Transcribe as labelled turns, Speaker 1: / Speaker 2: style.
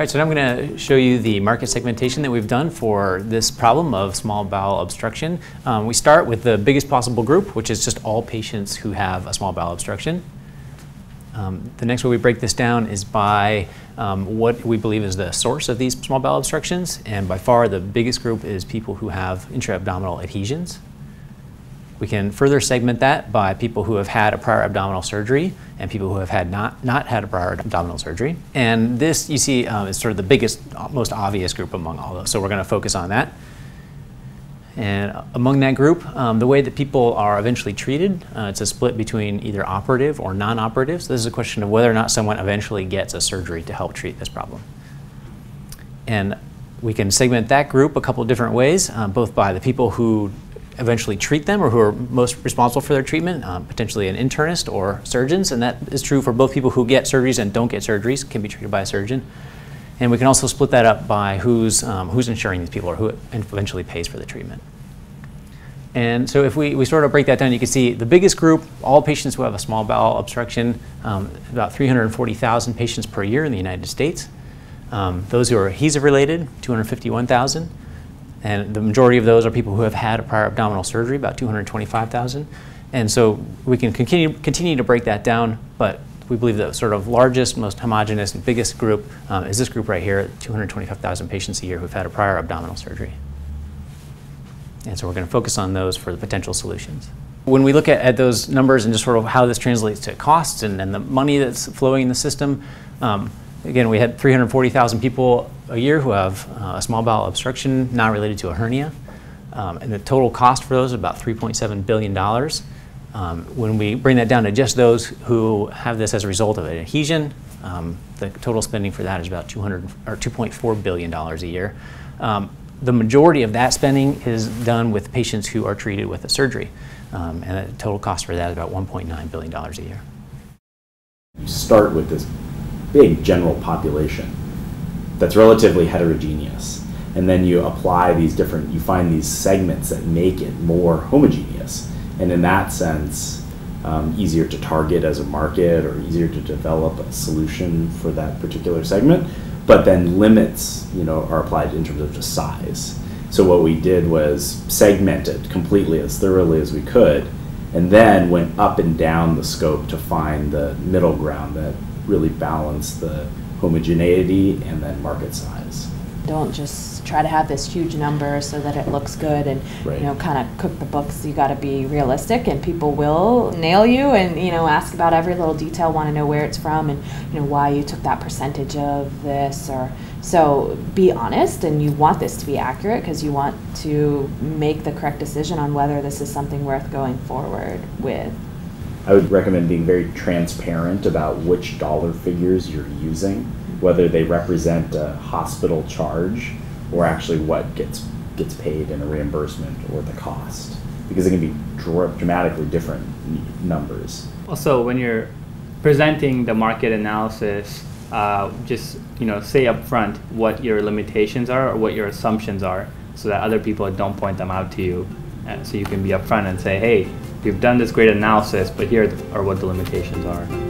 Speaker 1: right, so now I'm going to show you the market segmentation that we've done for this problem of small bowel obstruction. Um, we start with the biggest possible group, which is just all patients who have a small bowel obstruction. Um, the next way we break this down is by um, what we believe is the source of these small bowel obstructions, and by far the biggest group is people who have intra-abdominal adhesions. We can further segment that by people who have had a prior abdominal surgery and people who have had not, not had a prior abdominal surgery. And this, you see, um, is sort of the biggest, most obvious group among all of those. So we're going to focus on that. And among that group, um, the way that people are eventually treated, uh, it's a split between either operative or non-operative. So this is a question of whether or not someone eventually gets a surgery to help treat this problem. And we can segment that group a couple different ways, uh, both by the people who eventually treat them or who are most responsible for their treatment, um, potentially an internist or surgeons, and that is true for both people who get surgeries and don't get surgeries, can be treated by a surgeon. And we can also split that up by who's, um, who's insuring these people or who eventually pays for the treatment. And so if we, we sort of break that down, you can see the biggest group, all patients who have a small bowel obstruction, um, about 340,000 patients per year in the United States. Um, those who are adhesive related, 251,000. And the majority of those are people who have had a prior abdominal surgery, about 225,000. And so we can continue, continue to break that down, but we believe the sort of largest, most homogenous, and biggest group um, is this group right here, 225,000 patients a year who've had a prior abdominal surgery. And so we're going to focus on those for the potential solutions. When we look at, at those numbers and just sort of how this translates to costs and, and the money that's flowing in the system, um, again, we had 340,000 people a year who have uh, a small bowel obstruction not related to a hernia. Um, and the total cost for those is about $3.7 billion. Um, when we bring that down to just those who have this as a result of an adhesion, um, the total spending for that is about 200 or 2.4 billion dollars a year. Um, the majority of that spending is done with patients who are treated with a surgery, um, and the total cost for that is about 1.9 billion dollars a year.
Speaker 2: You start with this big general population that's relatively heterogeneous, and then you apply these different. You find these segments that make it more homogeneous and in that sense, um, easier to target as a market or easier to develop a solution for that particular segment. But then limits, you know, are applied in terms of just size. So what we did was segmented completely as thoroughly as we could, and then went up and down the scope to find the middle ground that really balance the homogeneity and then market size.
Speaker 3: Don't just try to have this huge number so that it looks good and
Speaker 2: Right.
Speaker 3: you know kind of cook the books. You got to be realistic, and people will nail you and you know ask about every little detail, want to know where it's from and you know why you took that percentage of this or so. Be honest, and you want this to be accurate because you want to make the correct decision on whether this is something worth going forward with.
Speaker 2: I would recommend being very transparent about which dollar figures you're using, whether they represent a hospital charge or actually what gets gets paid in a reimbursement or the cost, because it can be dra- dramatically different numbers.
Speaker 4: Also, when you're presenting the market analysis, uh, just you know say up front what your limitations are or what your assumptions are, so that other people don't point them out to you. And so you can be upfront and say, hey, we've done this great analysis, but here are what the limitations are.